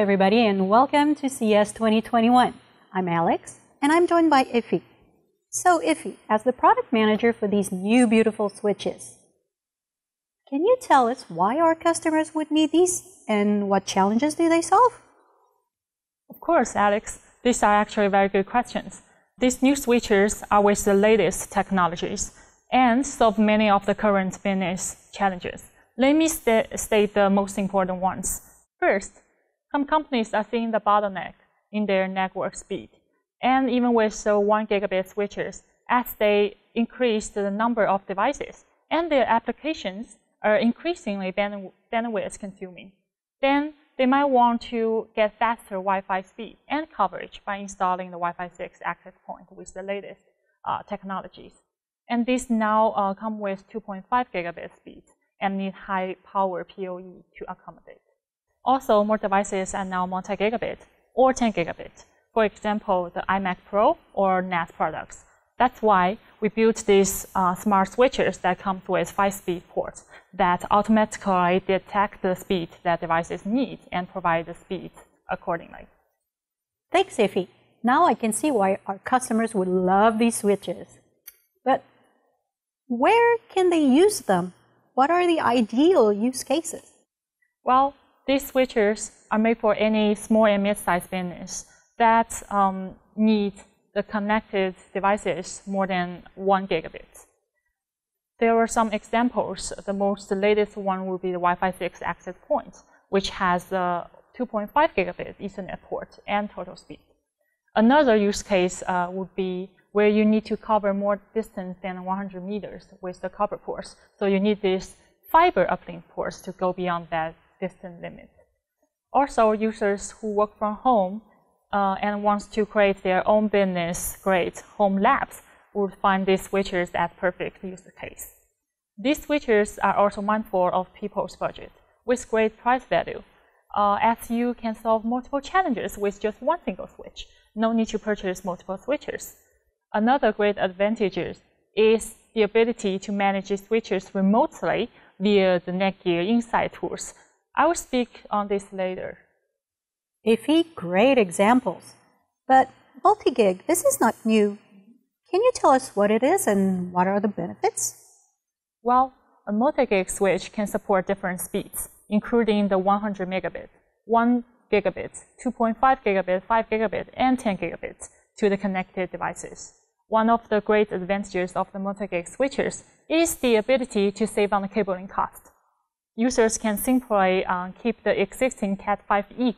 everybody, and welcome to CES 2021. I'm Alex, and I'm joined by Iffy. So, Iffy, as the product manager for these new beautiful switches, can you tell us why our customers would need these and what challenges do they solve? Of course, Alex. These are actually very good questions. These new switches are with the latest technologies and solve many of the current business challenges. Let me st state the most important ones. First, some companies are seeing the bottleneck in their network speed. And even with the 1 gigabit switches, as they increase the number of devices and their applications are increasingly bandwidth consuming, then they might want to get faster Wi-Fi speed and coverage by installing the Wi-Fi 6 access point with the latest uh, technologies. And these now uh, come with 2.5 gigabit speed and need high power PoE to accommodate. Also, more devices are now multi-gigabit or 10 gigabit. For example, the iMac Pro or NAS products. That's why we built these uh, smart switches that comes with five-speed ports that automatically detect the speed that devices need and provide the speed accordingly. Thanks, Iffy. Now I can see why our customers would love these switches. But where can they use them? What are the ideal use cases? Well, these switches are made for any small and mid-sized business that um, need the connected devices more than one gigabit. There are some examples. The most latest one would be the Wi-Fi 6 access point, which has a 2.5 gigabit Ethernet port and total speed. Another use case uh, would be where you need to cover more distance than 100 meters with the copper ports. So you need these fiber uplink ports to go beyond that distance limit. Also, users who work from home uh, and wants to create their own business grade home labs would find these switches as perfect use case. These switches are also mindful of people's budget with great price value, uh, as you can solve multiple challenges with just one single switch. No need to purchase multiple switches. Another great advantage is the ability to manage switches remotely via the Netgear Insight tools. I will speak on this later. Iffy, great examples. But multi-gig, this is not new. Can you tell us what it is and what are the benefits? Well, a multi-gig switch can support different speeds, including the 100 megabit, 1 gigabit, 2.5 gigabit, 5 gigabit, and 10 gigabit to the connected devices. One of the great advantages of the multi-gig switches is the ability to save on the cabling cost. Users can simply uh, keep the existing Cat5e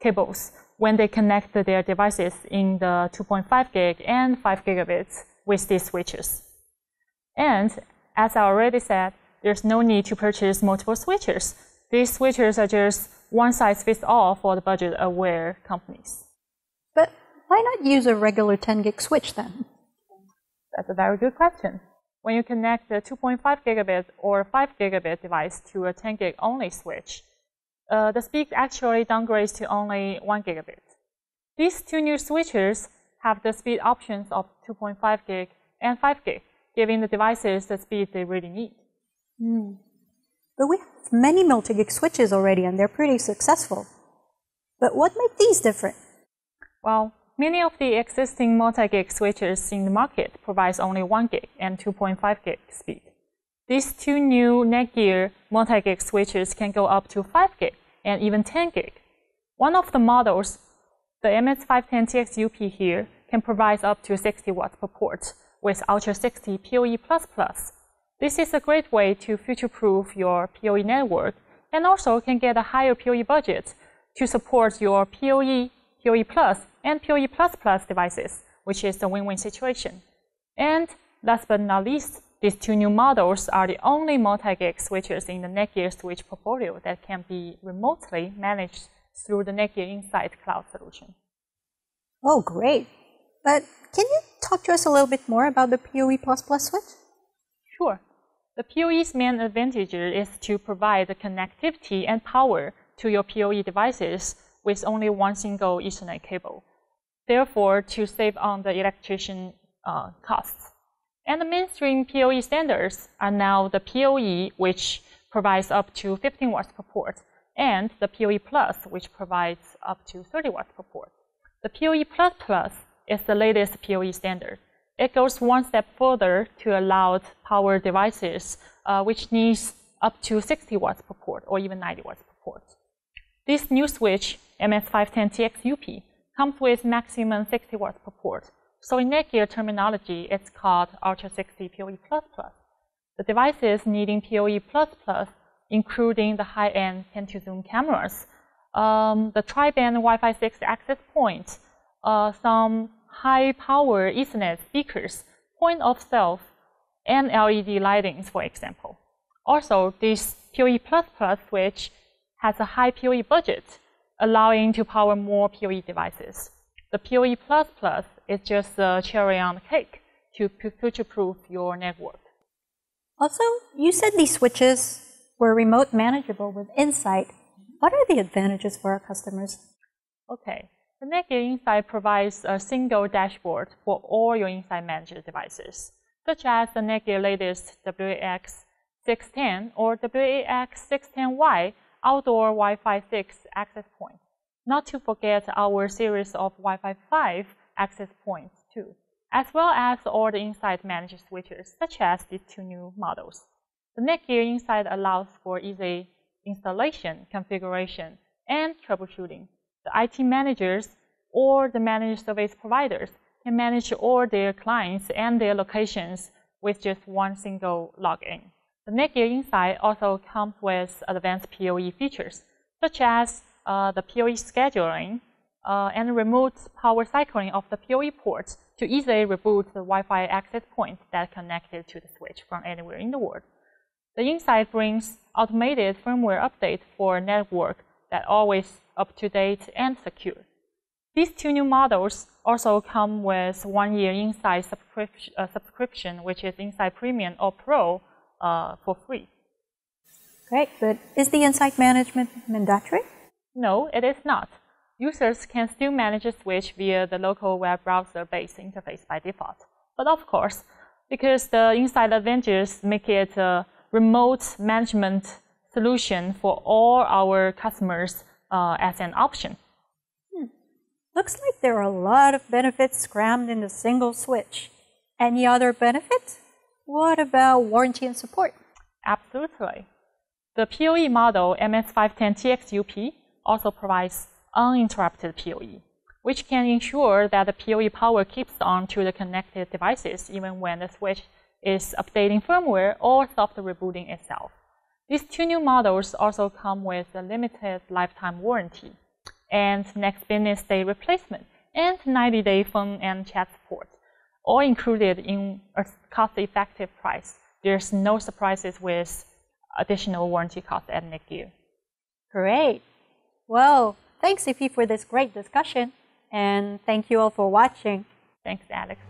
cables when they connect their devices in the 2.5 gig and 5 gigabits with these switches. And as I already said, there's no need to purchase multiple switches. These switches are just one size fits all for the budget aware companies. But why not use a regular 10 gig switch then? That's a very good question. When you connect a 2.5 gigabit or 5 gigabit device to a 10 gig only switch, uh, the speed actually downgrades to only 1 gigabit. These two new switches have the speed options of 2.5 gig and 5 gig, giving the devices the speed they really need. Mm. But we have many multi-gig switches already, and they're pretty successful. But what makes these different? Well, many of the existing multi-gig switches in the market provides only 1 gig and 2.5 gig speed. These two new Netgear multi-gig switches can go up to 5 gig and even 10 gig. One of the models, the MS510TX-UP here, can provide up to 60 watts per port with Ultra 60 PoE++. This is a great way to future-proof your PoE network and also can get a higher PoE budget to support your PoE, PoE Plus, and PoE++ devices, which is a win-win situation. And last but not least, these two new models are the only multi-gig switches in the Netgear switch portfolio that can be remotely managed through the Netgear Insight cloud solution. Oh, great. But can you talk to us a little bit more about the PoE++ switch? Sure. The PoE's main advantage is to provide the connectivity and power to your PoE devices with only one single Ethernet cable. Therefore, to save on the electrician uh, costs. And the mainstream PoE standards are now the PoE, which provides up to 15 watts per port, and the PoE Plus, which provides up to 30 watts per port. The PoE Plus Plus is the latest PoE standard. It goes one step further to allow power devices uh, which needs up to 60 watts per port or even 90 watts per port. This new switch, MS510TX-UP, comes with maximum 60 watts per port. So in Netgear terminology, it's called Ultra 60 PoE++. The devices needing PoE++, including the high-end 10-to-zoom cameras, um, the tri-band Wi-Fi 6 access points, uh, some high-power Ethernet speakers, point of sale, and LED lightings, for example. Also, this PoE++ switch has a high PoE budget, allowing to power more PoE devices. The PoE++ is just the cherry on the cake to future-proof your network. Also, you said these switches were remote manageable with Insight. What are the advantages for our customers? Okay, the Netgear Insight provides a single dashboard for all your Insight Managed devices, such as the Netgear latest WAX610 or WAX610Y outdoor Wi-Fi 6 access points. Not to forget our series of Wi-Fi 5 access points too, as well as all the Insight Managed switches, such as these two new models. The Netgear Insight allows for easy installation, configuration, and troubleshooting the IT managers or the managed service providers can manage all their clients and their locations with just one single login. The Netgear Insight also comes with advanced PoE features, such as uh, the PoE scheduling uh, and remote power cycling of the PoE ports to easily reboot the Wi-Fi access point that connected to the switch from anywhere in the world. The Insight brings automated firmware update for a network that always up to date and secure. These two new models also come with one year Insight uh, subscription which is Insight Premium or Pro uh, for free. Great, but is the Insight management mandatory? No, it is not. Users can still manage a switch via the local web browser-based interface by default. But of course, because the Insight Adventures make it a remote management solution for all our customers uh, as an option. Hmm. Looks like there are a lot of benefits crammed in a single switch. Any other benefits? What about warranty and support? Absolutely. The PoE model MS510TX-UP also provides uninterrupted PoE, which can ensure that the PoE power keeps on to the connected devices even when the switch is updating firmware or soft rebooting itself. These two new models also come with a limited lifetime warranty and next business day replacement and 90-day phone and chat support, all included in a cost-effective price. There's no surprises with additional warranty cost at Netgear. Great. Well, thanks, Iffy, for this great discussion, and thank you all for watching. Thanks, Alex.